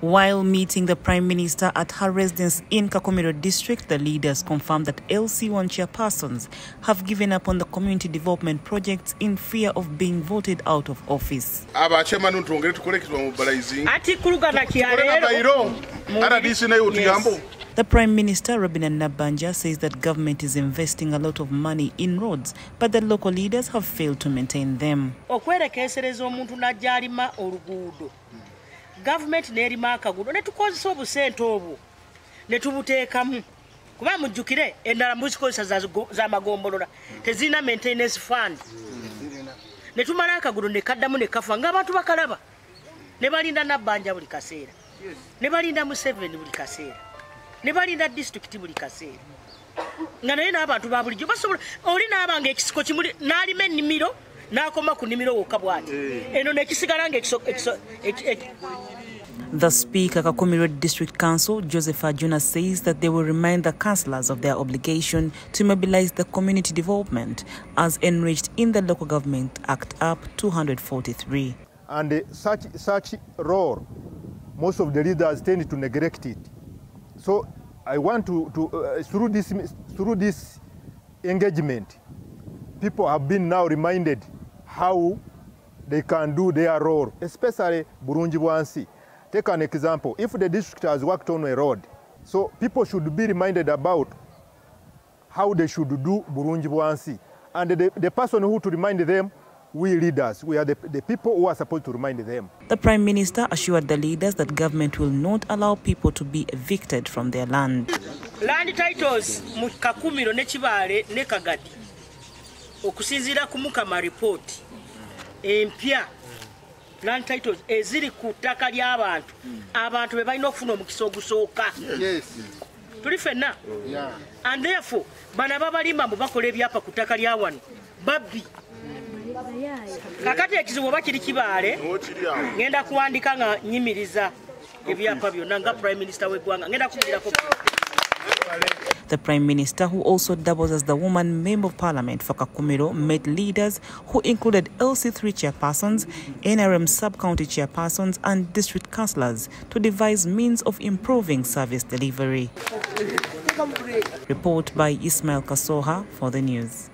While meeting the Prime Minister at her residence in Kakumiro district, the leaders confirmed that LC1 chairpersons have given up on the community development projects in fear of being voted out of office. abachemanu twongere tukole kitu mobilizing ati kulugana tukole na kyaleero bairo rdc nayo otuyambo The Prime Minister, Robina Nabanja, says that government is investing a lot of money in roads, but the local leaders have failed to maintain them. okwerekesereza omuntu najja alima oluguudo. Gavumenti n'erima akaguudo ne tukozesa obusente obwo ne tubuteekamu. Kuba mujjukire endala muzikozesa za- za magombolola tezirina maintenance fund. Ne tumala akaguudo ne kaddamu ne kafa ng'abantu bakalaba. Ne balinda nabbanja buli kaseera. Ne balinda museveni buli kaseera ne balinda disitulikiti buli kaseera nga naye n'abantu ba bulijjo basobola oli n'aba ngaekisiko kimuli n'alima ennimiro n'akoma ku nnimiro wokka bw'ati. Eno nekisigala nga The Speaker, Kakumiro District Council, Joseph Ajuna, says that they will remind the councillors of their obligation to mobilize the community development as enriched in the Local Government Act Cap 243. and uh, such such role most of the leaders tend to neglect it so i want to, to uh, through this through this engagement people have been now reminded how they can do their role especially burungi bwansi. Take an example. If the district has worked on a road so people should be reminded about how they should do burungi bwansi. And the, the person who to remind them we leaders we are the, the people who are supposed to remind them. The Prime Minister assured the leaders that government will not allow people to be evicted from their land. land titles mu kakumiro ne Kibale ne kagadi okusinziira ku mukama report. Empya. Land titles eziri ku ttaka ly'abantu abantu. Be balina okufuna omukisa ogusooka. Tuli fenna and therefore bano ababalima mbu bakola ebyapa ku ttaka lya wano babbi kakati ekizibu oba kiri kibaale ngenda kuwandika nga nyimiriza ebyapa byonna nga prime minister w'eggwanga ngenda kugirako The Prime Minister, who also doubles as the woman Member of Parliament for Kakumiro, met leaders who included LC3 chairpersons, NRM sub-county chairpersons and district councillors to devise means of improving service delivery. Report by Ismail Kasoha for the news.